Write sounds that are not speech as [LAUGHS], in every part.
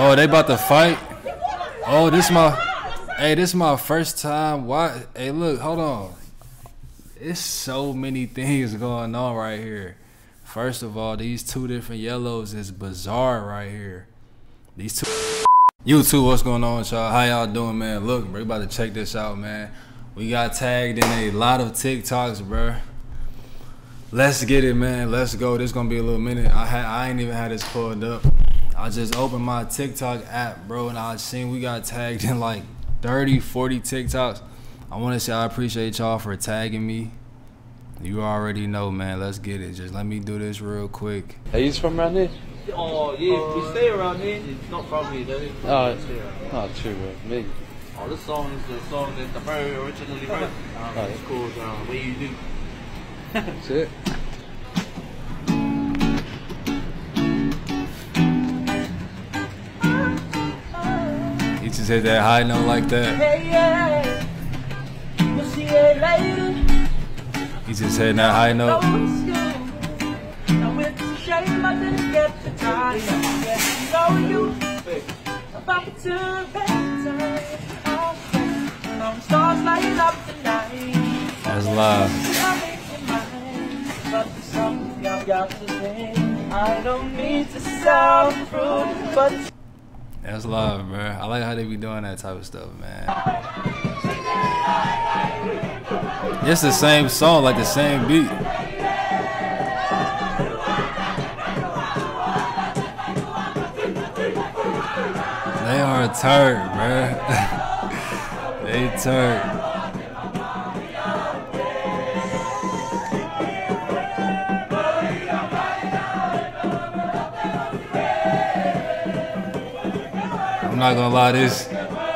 Oh, they about to fight. Oh, this my. Hey, this is my first time. Why? Hey, look, hold on. It's so many things going on right here. First of all, these two different yellows is bizarre right here. These two. YouTube, what's going on, y'all? How y'all doing, man? Look, we about to check this out, man. We got tagged in a lot of TikToks, bro. Let's get it, man. Let's go. This gonna be a little minute. I had I ain't even had this pulled up. I just opened my TikTok app, bro, and I seen we got tagged in like 30, 40 TikToks. I want to say I appreciate y'all for tagging me. You already know, man. Let's get it. Just let me do this real quick. Are you from around here? Oh, yeah, we stay around here. It's not from here, though. Oh, We stay around here. not true, bro. Me. Oh, this song is the song that the very originally wrote. Um, Oh, it's yeah. called uh, Way You Do. That's it. [LAUGHS] just hit that high note like that. Hey, yeah. We'll see you later. He just hit that high note. Knows you. Now it's a shame I didn't get the time to get to know you. About to bedtime. I'll spend long stars lighting up the night. That's live. I make you mine, but there's something I've got to say. I don't need to sound rude, but That's live, bro. I like how they be doing that type of stuff, man. It's the same song, like the same beat. They are a turd, bro. [LAUGHS] they turd. I'm not gonna lie, this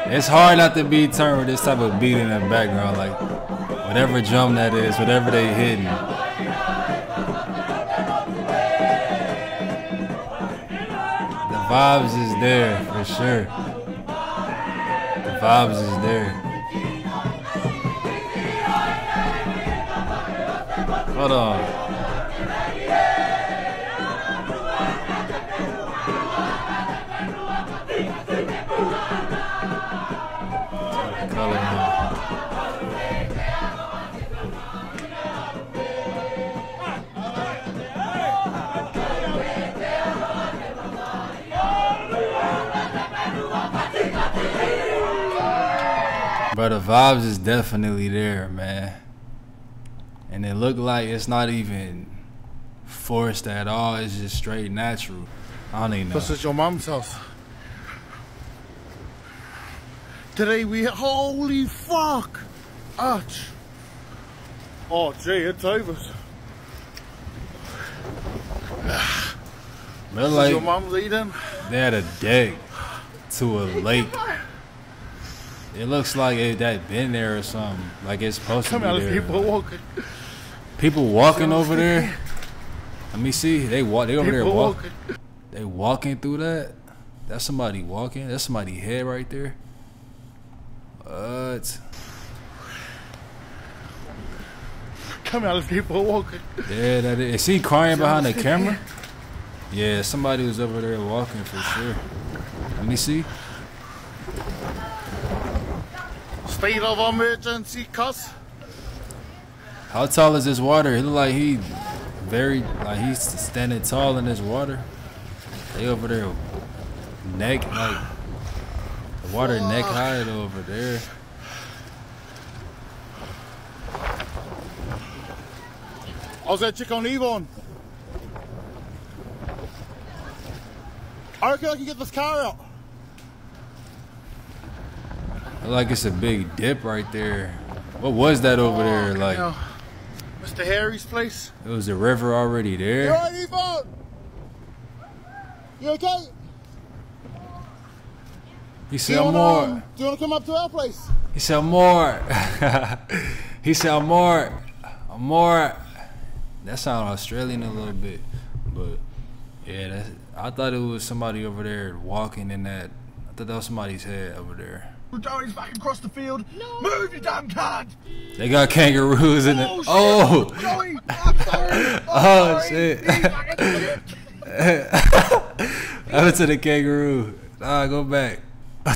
it's hard not to be turned with this type of beat in the background, like whatever drum that is, whatever they hitting. The vibes is there for sure. The vibes is there. Hold on. But the vibes is definitely there, man. And it look like it's not even forced at all. It's just straight natural. I don't even know. This is your mom's house. Today we holy fuck! Ouch! Oh gee, it's over. [SIGHS] But is your like mum's eating. they had a deck to a lake. It looks like it that been there or something. Like it's supposed to Come be out, there. people walking. People walking over there. Let me see. They walk. They over there People walk. walking. They walking through that. That's somebody walking. That's somebody head right there. What? Come out, of people walking. Yeah, that is. Is he crying behind the camera? Yeah, somebody was over there walking for sure. Let me see. State of emergency, cuss. How tall is this water? He look like he very like he's standing tall in this water. They over there neck like the water neck high over there. I was gonna check on Yvonne. I reckon I can get this car out. Look like it's a big dip right there. What was that over there? Oh, Like you know, Mr. Harry's place. it was a river already there. You there. alright, Yvonne? You okay? He said more. um, do you wanna come up to our place? He said more. [LAUGHS] he said more. More. That sound Australian a little bit, but yeah, I thought it was somebody over there walking in that. I thought that was somebody's head over there. Joey's back across the field. Move, you damn cunt! They got kangaroos in it. Oh, oh. shit. Oh, Joey, I'm sorry. [LAUGHS] Oh, sorry. shit. You fucking idiot. to the kangaroo. Nah, go back.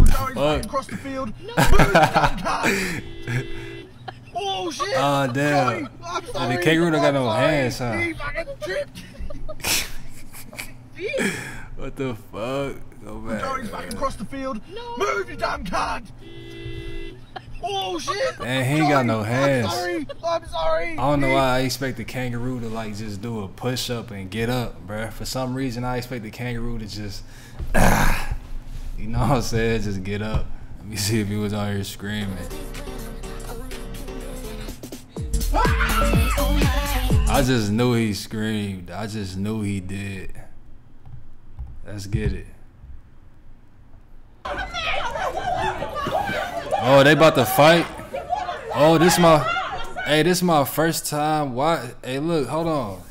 Sorry, Fuck. across the field. Move, [LAUGHS] oh shit! Oh damn. I'm the kangaroo don't got no hands, huh? He fucking tripped. What the fuck? Go Joey's back back. across the field. No. Move, you damn cunt! Oh shit! Man, he ain't got no hands. I'm sorry. I'm sorry. I don't know why I expect the kangaroo to like just do a push up and get up, bruh. For some reason, I expect the kangaroo to just, [SIGHS] you know what I'm saying, just get up. Let me see if he was on here screaming. I just knew he screamed. I just knew he did. Let's get it. Oh, they about to fight? Oh, this my Hey, this is my first time. Why? Hey, look, hold on.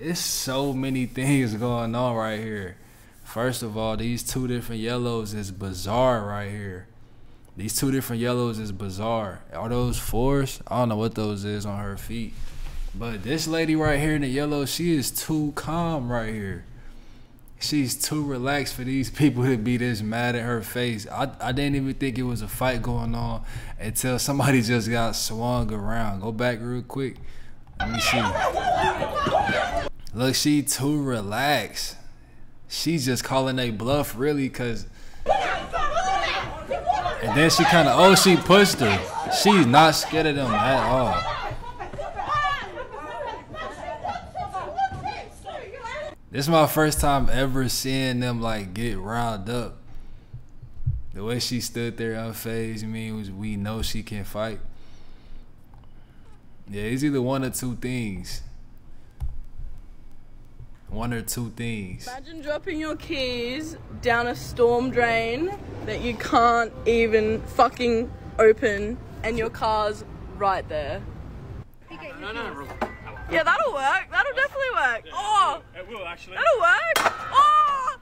It's so many things going on right here. First of all, these two different yellows is bizarre right here. These two different yellows is bizarre. Are those fours? I don't know what those is on her feet. But this lady right here in the yellow, she is too calm right here. She's too relaxed for these people to be this mad at her face. I, I didn't even think it was a fight going on until somebody just got swung around. Go back real quick. Let me see. Look, she too relaxed. She's just calling a bluff, really, cause. And then she kind of, oh, she pushed her. She's not scared of them at all. This is my first time ever seeing them like get riled up. The way she stood there unfazed, I mean, was we know she can fight. Yeah, it's either one or two things. One or two things. Imagine dropping your keys down a storm drain that you can't even fucking open and your car's right there. No, no, no. Yeah, that'll work. That'll definitely work. Oh, It will actually. that'll work. Oh,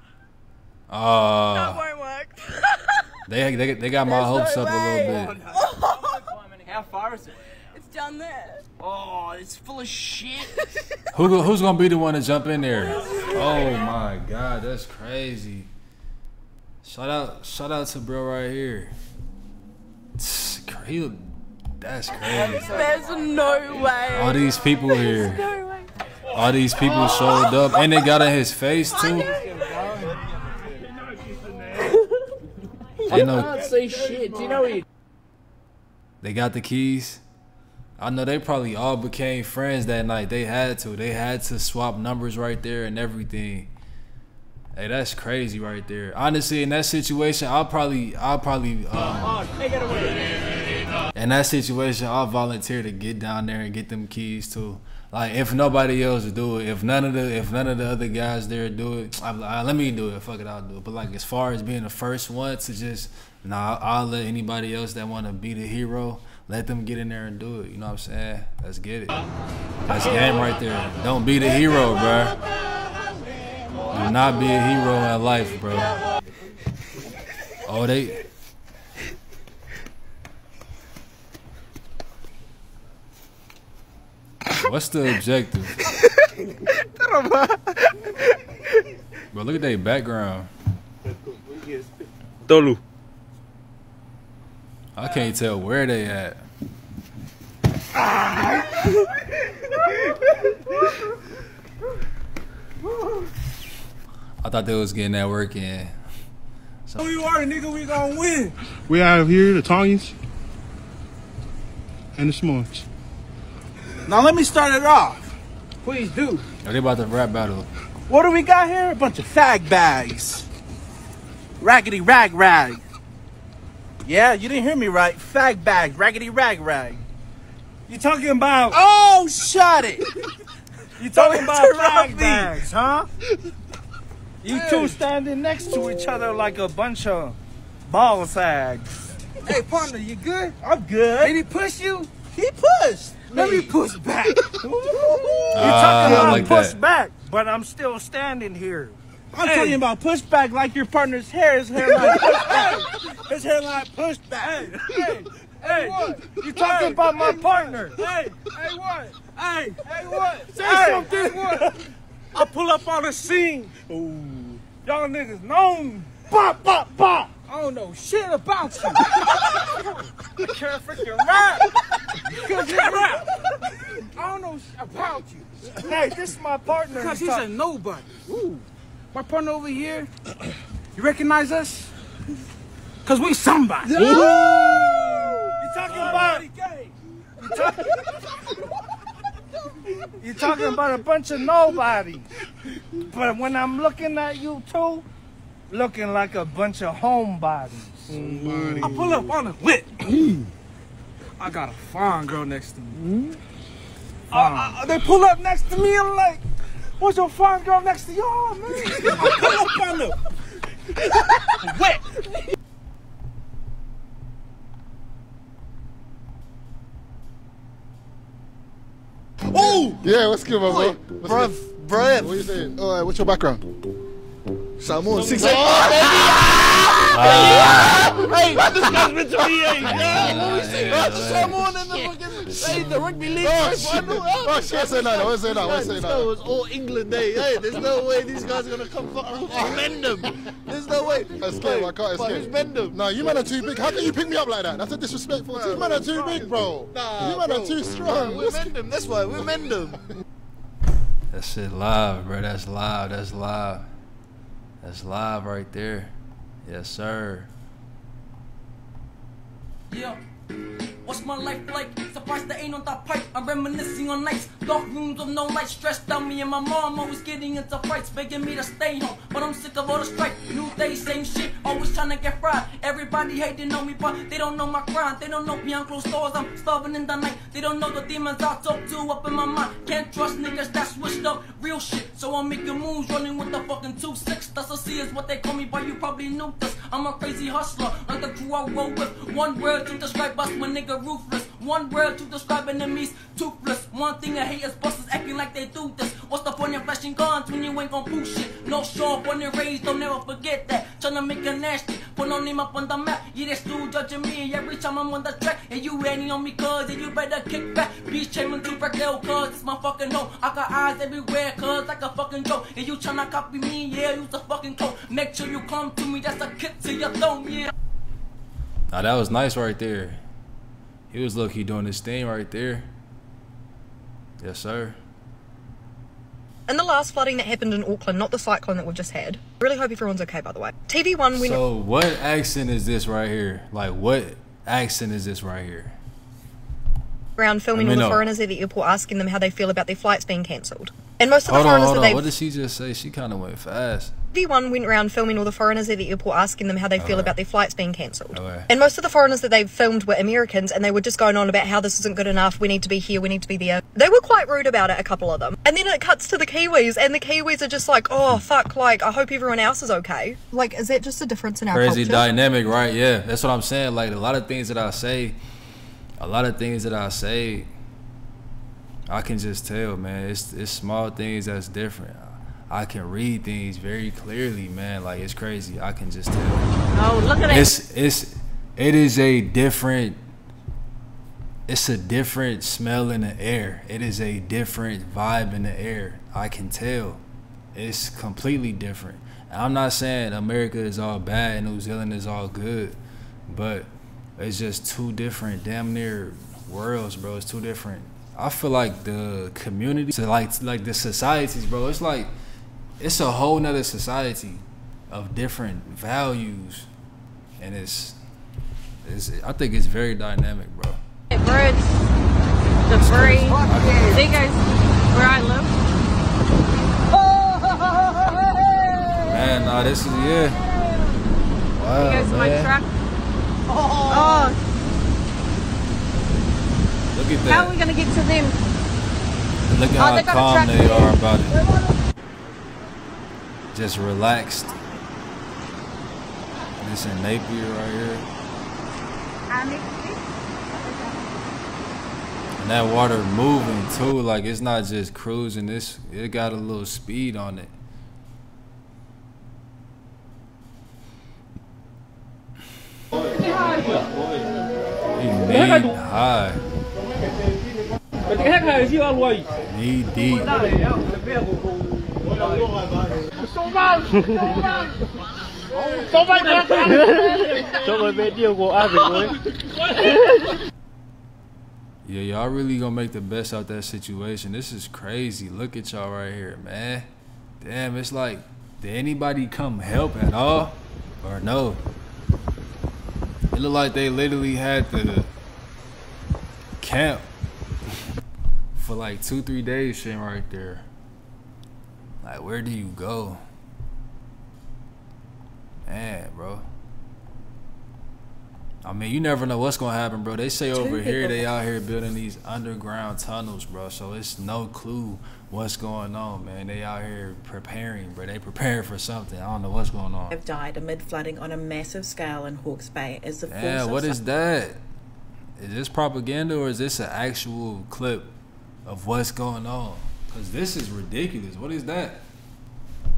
that Uh, won't work. [LAUGHS] they, they they got my There's hopes no up a little bit. [LAUGHS] How far is it? It's down there. Oh, it's full of shit. Who who's gonna be the one to jump in there? [LAUGHS] Oh my god, that's crazy. Shout out shout out to bro right here. Tss, He, that's crazy. There's no way. All these people here. No way. All these people showed up and they got in his face too. [LAUGHS] They know say shit. Do you know he? they got the keys. I know they probably all became friends that night. They had to. They had to swap numbers right there and everything. Hey, that's crazy right there. Honestly, in that situation, I'll probably, I'll probably, um, in that situation, I'll volunteer to get down there and get them keys too. Like if nobody else do it, if none of the, if none of the other guys there do it, "Ah, let me do it. Fuck it, I'll do it. But like as far as being the first one to just, nah, I'll let anybody else that want to be the hero, let them get in there and do it. You know what I'm saying? Let's get it. That's game right there. Don't be the hero, bro. Do not be a hero in life, bro. Oh, they. What's the objective? Bro, look at their background. Tolu. I can't tell where they at. I thought they was getting that work in. Who you are, nigga? We gonna win. We have here the Tongians and the Smarts. Now let me start it off. Please do. Are they about to rap battle? What do we got here? A bunch of fag bags. Raggedy rag rag. Yeah, you didn't hear me right. Fag bags, raggedy rag rag. You talking about? Oh, shut it. [LAUGHS] You talking about interrupt fag me. bags, huh? You two standing next to each other like a bunch of ball sags. Hey, partner, you good? I'm good. Did he push you? He pushed. Let me push back. [LAUGHS] Ah, about I like push that. back, but I'm still standing here. I'm Hey. talking about push back like your partner's hair. is hairline [LAUGHS] pushed back. His hairline pushed back. Hey, hey, you talking about my partner? Hey, Hey, what? hey, Hey, what? Say Hey. something. I pull up on the scene. Ooh. Y'all niggas known. Bop, bop, bop. I don't know shit about you. I can't freaking rap. You can't rap. I don't know shit about you. Hey, this is my partner. Because he's a nobody. Ooh. My partner over here, you recognize us? Because we somebody. You talking about? You talking, you talking about a bunch of nobody. But when I'm looking at you two, looking like a bunch of homebodies. I pull up on a whip. I got a fine girl next to me. Uh, uh, they pull up next to me. I'm like, "What's your fine girl next to y'all, man?" [LAUGHS] I pull up on them. Wet. Oh! Yeah, what's good, my boy? What's Bruv, good? bruv. What you saying? All right, what's your background? Salmon. Six Hey, this guy's been to me, eh? Yeah, what we say? yeah, Just in the fucking, hey, the rugby league. Oh, shit. Oh, shit, I say that. I say that. I Yeah, say this guy that. was all England day. Hey, there's no way these guys are gonna come fucking mend them. There's no way. Escape, I can't escape. who's mend them? No, you man are too big. How can you pick me up like that? That's a disrespectful. You man are too big, bro. Nah, you man are too strong. We mend them. That's why we mend them. That shit live, bro. That's live. That's live. That's live right there. Yes, sir. Yeah. What's my life like? Surprised there ain't on that pipe. I'm reminiscing on nights, dark rooms with no light. Stressed out me and my mom always getting into fights, begging me to stay home. But I'm sick of all the strife. New day, same shit. Always trying to get fried. Everybody hating on me, but they don't know my grind. They don't know behind closed doors. I'm starving in the night. They don't know the demons I talk to up in my mind. Can't trust niggas that switched up real shit. So I'm making moves, running with the fucking two six. That's a C is what they call me, but you probably knew this. I'm a crazy hustler, like the crew I roll with. One word to describe us, my nigga ruthless. One word to describe enemies, toothless. One thing I hate is busters acting like they do this. What's the point in flashing guns when you ain't gon' push shit? No show born and raised, don't never forget that. Tryna make it nasty, put no name up on the map. Yeah, they still judging me every time I'm on the track. And you ain't on me, cuz, and you better kick back. Beach chasing to Brazil, cuz, it's my fucking home. I got eyes everywhere, cuz, like a fucking joke. And you tryna copy me, yeah, use a fucking code. Make sure you come to me, that's a kick to your thumb, yeah. Now that was nice right there. He was lucky doing his thing right there. Yes, sir. And the last flooding that happened in Auckland, not the cyclone that we've just had. Really hope everyone's okay, by the way. TV1 went So what accent is this right here? Like what accent is this right here? around filming all the foreigners at the airport, asking them how they feel about their flights being cancelled. And most of the Hold on, foreigners hold that on. What did she just say? She kind of went fast. TV1 went around filming all the foreigners at the airport, asking them how they feel Alright. about their flights being cancelled. Okay. And most of the foreigners that they've filmed were Americans, and they were just going on about how this isn't good enough. We need to be here. We need to be there. They were quite rude about it, a couple of them. And then it cuts to the Kiwis, and the Kiwis are just like, "Oh fuck! Like, I hope everyone else is okay." Like, is that just a difference in our Crazy culture? dynamic, right? Yeah, that's what I'm saying. Like a lot of things that I say, a lot of things that I say, I can just tell, man. It's it's small things that's different. I can read things very clearly, man. Like it's crazy. I can just tell. Oh, look at It's it's it is a different it's a different smell in the air. It is a different vibe in the air. I can tell. It's completely different. And I'm not saying America is all bad and New Zealand is all good, but it's just two different damn near worlds, bro. It's two different. I feel like the community, so like like the societies, bro. It's like it's a whole nother society of different values, and it's it's. I think it's very dynamic, bro. birds, the furry. There goes where I live. Man, nah, this is yeah. Wow, There goes my truck. Oh, Look at that. how are we gonna get to them? Look at Oh, how they got a calm they are about it. Just relaxed. This in Napier right here. And that water moving too, like it's not just cruising. This it got a little speed on it. Need high, knee deep. [LAUGHS] Yeah, y'all really gonna make the best out that situation. This is crazy. Look at y'all right here, man. Damn, it's like, did anybody come help at all? Or no? It looked like they literally had to camp [LAUGHS] for like two, three days shit right there. Like, where do you go? Man, bro. I mean, you never know what's gonna happen, bro. They say over here they out here building these underground tunnels, bro. So it's no clue what's going on, man. They out here preparing, bro. They preparing for something. I don't know what's going on. have died amid flooding on a massive scale in Hawke's Bay as the Yeah, what is that? Is this propaganda or is this an actual clip of what's going on? Cause this is ridiculous. What is that?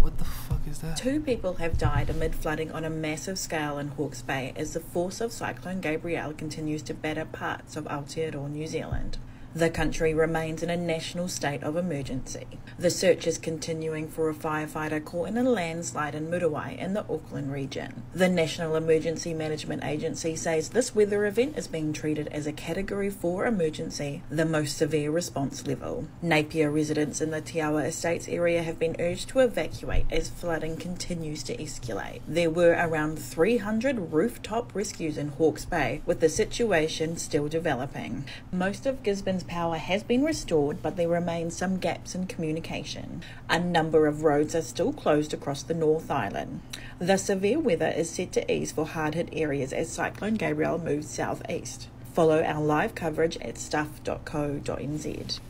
What the fuck is that? Two people have died amid flooding on a massive scale in Hawke's Bay as the force of Cyclone Gabrielle continues to batter parts of Aotearoa, New Zealand. The country remains in a national state of emergency. The search is continuing for a firefighter caught in a landslide in Muriwai in the Auckland region. The National Emergency Management Agency says this weather event is being treated as a Category 4 emergency, the most severe response level. Napier residents in the Te Awa Estates area have been urged to evacuate as flooding continues to escalate. There were around 300 rooftop rescues in Hawke's Bay, with the situation still developing. Most of Gisborne's power has been restored, but there remain some gaps in communication. A number of roads are still closed across the North Island. The severe weather is set to ease for hard hit areas as Cyclone Gabrielle moves southeast. Follow our live coverage at stuff.co.nz.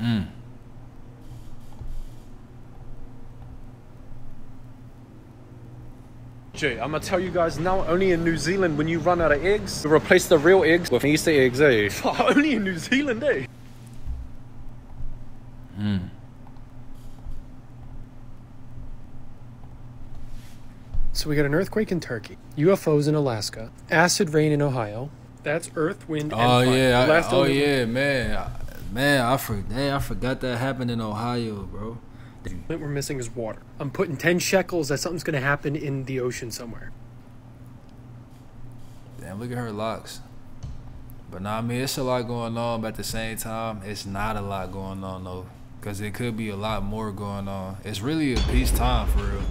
Mm. Gee, I'm gonna tell you guys now, only in New Zealand, when you run out of eggs, you replace the real eggs with Easter eggs, eh? [LAUGHS] [LAUGHS] only in New Zealand, eh? Hmm. So we got an earthquake in Turkey, UFOs in Alaska, acid rain in Ohio. That's earth, wind, and Oh fire. yeah, I- Last oh yeah, man, I- man, I forgot. I forgot that happened in Ohio, bro. What we're missing is water. I'm putting 10 shekels that something's going to happen in the ocean somewhere. Damn, look at her locks. But nah, I mean, it's a lot going on, but at the same time, it's not a lot going on though, because it could be a lot more going on. It's really a peace time for real.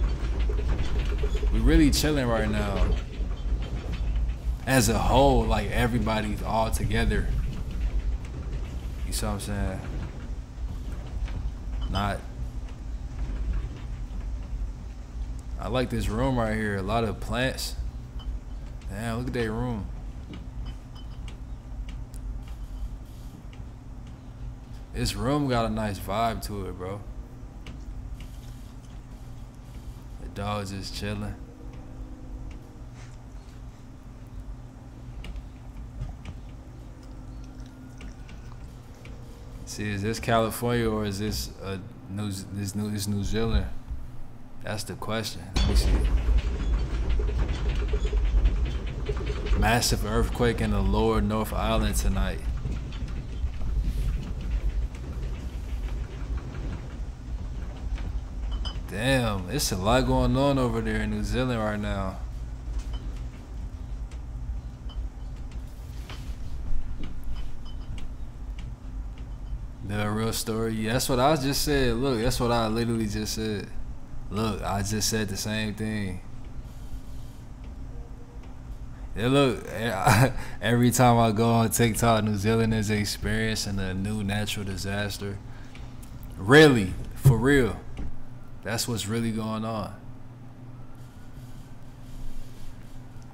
We really chilling right now. As a whole, like everybody's all together. You see what I'm saying? Not. I like this room right here. A lot of plants. Damn, look at that room. This room got a nice vibe to it, bro. The dog's just chilling. See, is this California or is this uh, New this New this New Zealand? That's the question. Let me see. Massive earthquake in the lower North Island tonight. Damn, it's a lot going on over there in New Zealand right now. The real story. Yeah, that's what I just said. Look, that's what I literally just said. Look, I just said the same thing. Yeah, look, [LAUGHS] every time I go on TikTok, New Zealand is experiencing a new natural disaster. Really, for real. That's what's really going on.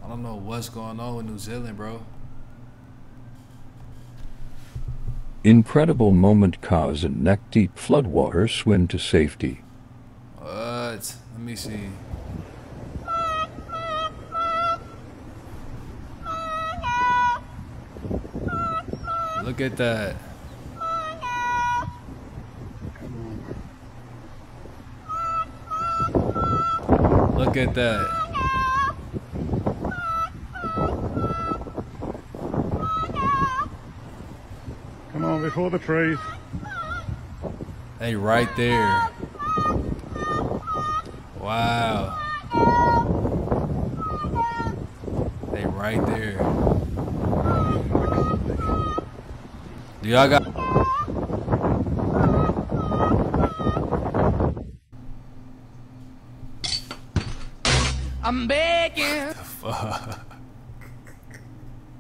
I don't know what's going on with New Zealand, bro. Incredible moment cause a neck-deep floodwater swim to safety. Me see. Look at that. Look at that. Come on, before the trees. Hey, right there. Wow. They right there. Do y'all got I'm begging. The fuck?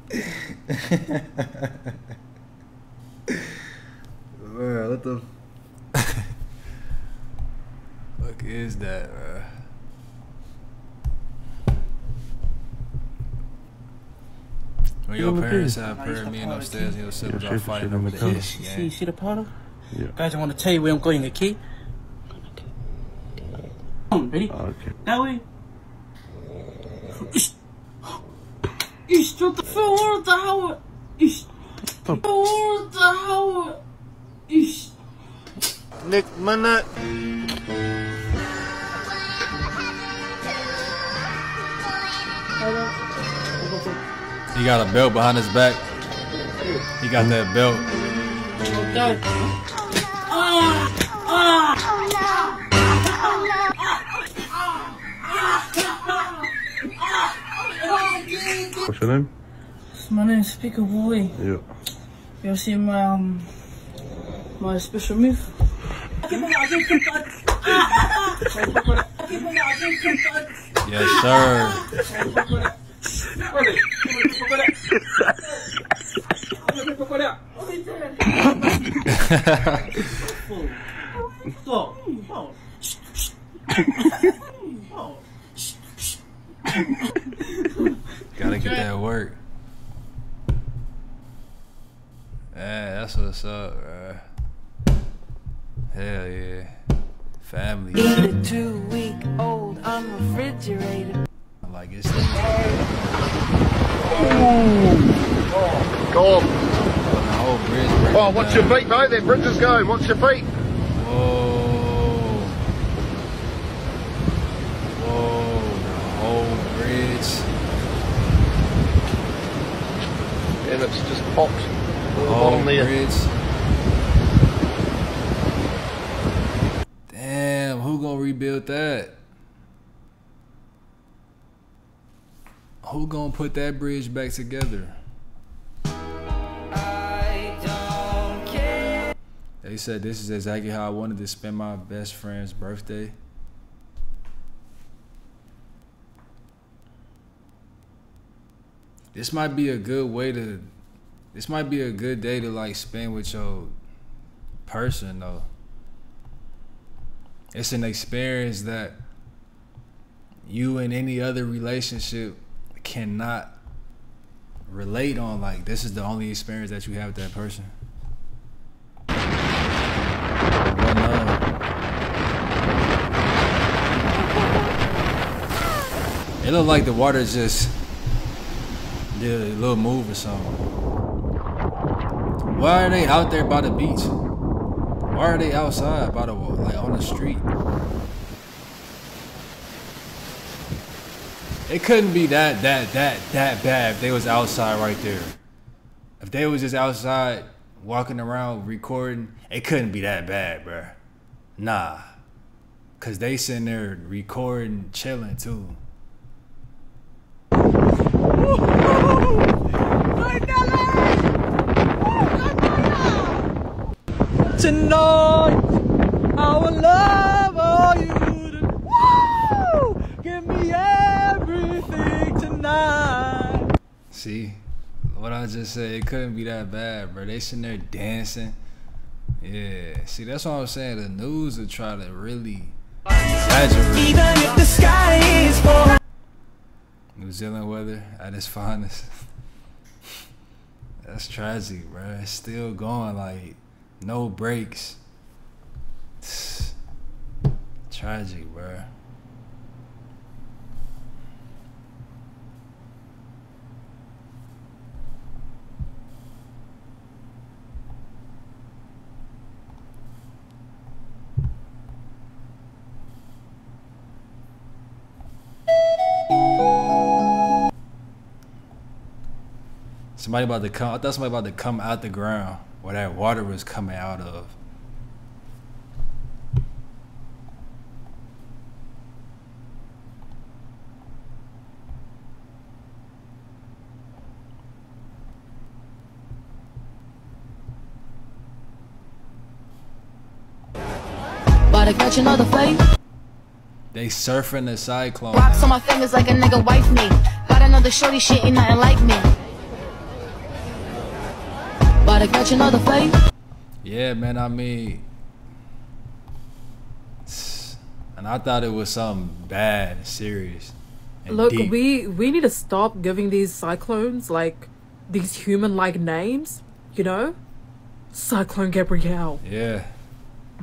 [LAUGHS] Bro, what the fuck is that, bro? When your Look parents this. have Nice prayer meeting party. upstairs and your siblings Yeah, are fighting over the me go. See, see the powder? Yeah. Guys, I want to tell you where I'm going, the key. Ready? Okay. That way. Ich trodde för det här. Ich. För det här. Ich. Nick Minute. He got a belt behind his back. He got that belt. Okay. Ah! Ah! What's your name? My name is Speaker Boy. Yeah. You see my um my special move? Yes, sir. [LAUGHS] Gotta get that work. Yeah, that's what's up, bro. Hell yeah. Family. Two week old. Like it's Go on. the whole bridge. breaking Oh, watch your feet, mate. That bridge is going. Watch your feet. Whoa. Whoa. The whole bridge. And it's just popped. The bottom there. bridge. Damn, who gonna rebuild that? Gonna put that bridge back together? They said this is exactly how I wanted to spend my best friend's birthday. This might be a good way to this might be a good day to like spend with your person though. It's an experience that you in any other relationship cannot relate on like this is the only experience that you have with that person. It looked like the water just did a little move or something. Why are they out there by the beach? Why are they outside by the like on the street? It couldn't be that that that that bad if they was outside right there. If they was just outside walking around recording, it couldn't be that bad, bruh. Nah. Cause they sitting there recording, chilling too. Tonight, will love all you to Woo! Give me everything tonight. See, what I just said, it couldn't be that bad, bro. They sitting there dancing. Yeah, see, that's what I'm saying. The news will try to really exaggerate. Even if the sky is. New Zealand weather at its finest. [LAUGHS] That's tragic, bro. It's still going, like, no breaks. [SIGHS] Tragic, bro. Somebody about to come. I thought somebody about to come out the ground where that water was coming out of. About to catch another fight. They surfing the cyclone. Rocks on my fingers like a nigga wife me. Got another shorty shit ain't nothing like me. About to catch another fade. Yeah, man. I mean, and I thought it was something bad, serious. and Look, deep. we we need to stop giving these cyclones like these human-like names. You know, Cyclone Gabrielle. Yeah.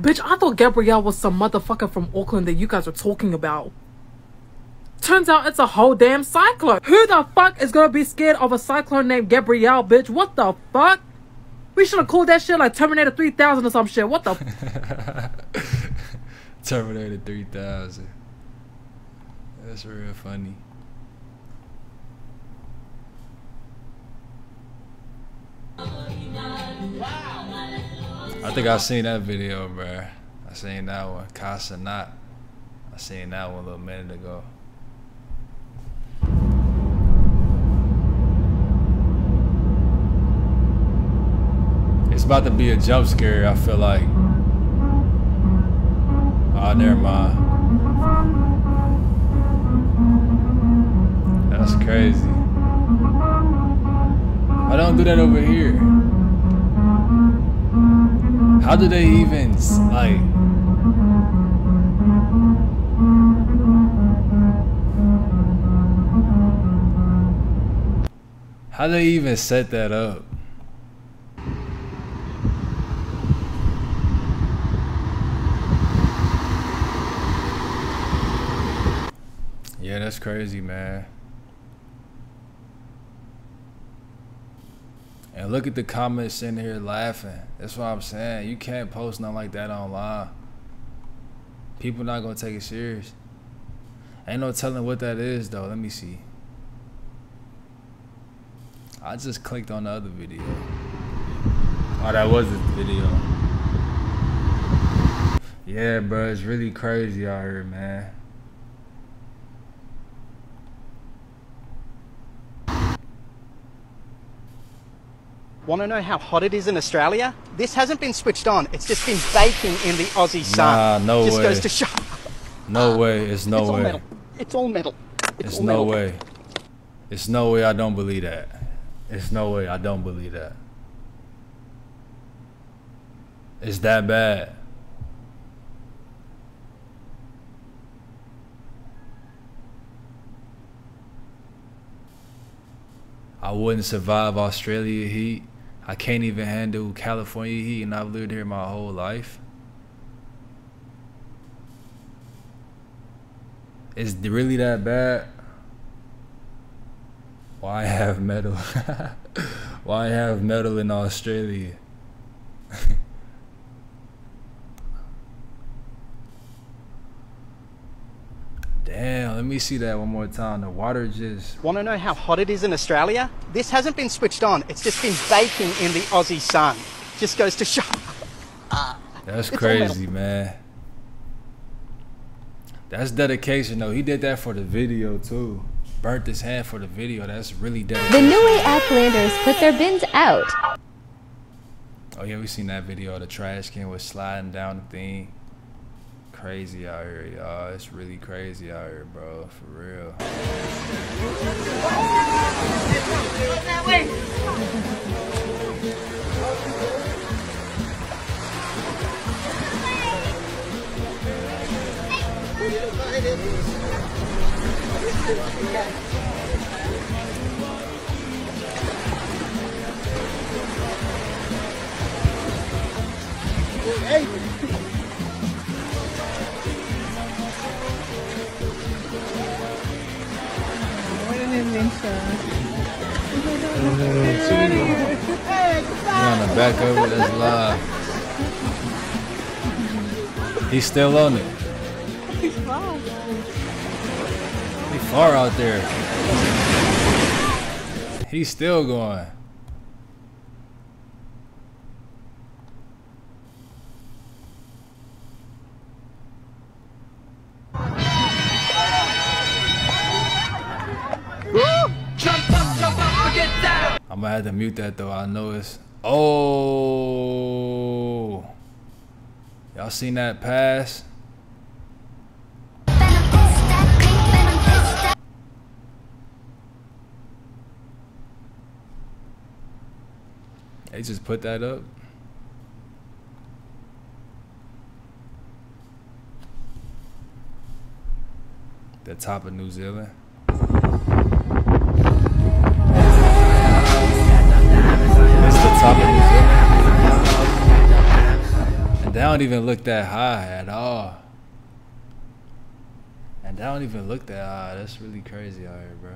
Bitch, I thought Gabrielle was some motherfucker from Auckland that you guys were talking about. Turns out it's a whole damn cyclone. Who the fuck is gonna be scared of a cyclone named Gabrielle, bitch? What the fuck? We should have called that shit like Terminator 3000 or some shit. What the? [LAUGHS] Terminator 3000. That's real funny. I think I seen that video, bruh. I seen that one. Casa Not. I seen that one a little minute ago. It's about to be a jump scare, I feel like. Oh, never mind. That's crazy. I don't do that over here. How do they even like? How do they even set that up? Yeah, that's crazy, man. And look at the comments in here laughing. That's what I'm saying. You can't post nothing like that online. People not gonna take it serious. Ain't no telling what that is though. Let me see. I just clicked on the other video. Oh, that was the video. Yeah, bro, it's really crazy out here, man. Want to know how hot it is in Australia? This hasn't been switched on. It's just been baking in the Aussie sun. Nah, no way. just goes to show. No way. It's no it's all metal. It's all metal. It's, It's all no metal. way. It's no way I don't believe that. It's no way I don't believe that. It's that bad. I wouldn't survive Australia heat. I can't even handle California heat, and I've lived here my whole life. Is it really that bad? Why have metal? [LAUGHS] Why have metal in Australia? Damn, let me see that one more time. The water just Want to know how hot it is in Australia? This hasn't been switched on. It's just been baking in the Aussie sun. Just goes to [LAUGHS] show. That's It's crazy, man. That's dedication though. He did that for the video too. Burnt his hand for the video. That's really dedication. The New Niue Applanders put their bins out. Oh yeah, we seen that video. The trash can was sliding down the thing. Crazy out here, y'all. It's really crazy out here, bro. For real. Hey! On the back of it. That's live. He's still on it. He far out there. He's still going. gonna have to mute that though. I noticed. Oh, y'all seen that pass? They just put that up. The top of New Zealand. They don't even look that high at all. And they don't even look that high. That's really crazy out here, bro.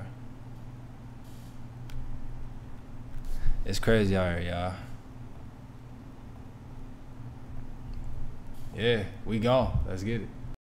It's crazy out here, y'all. Yeah, we gone. Let's get it.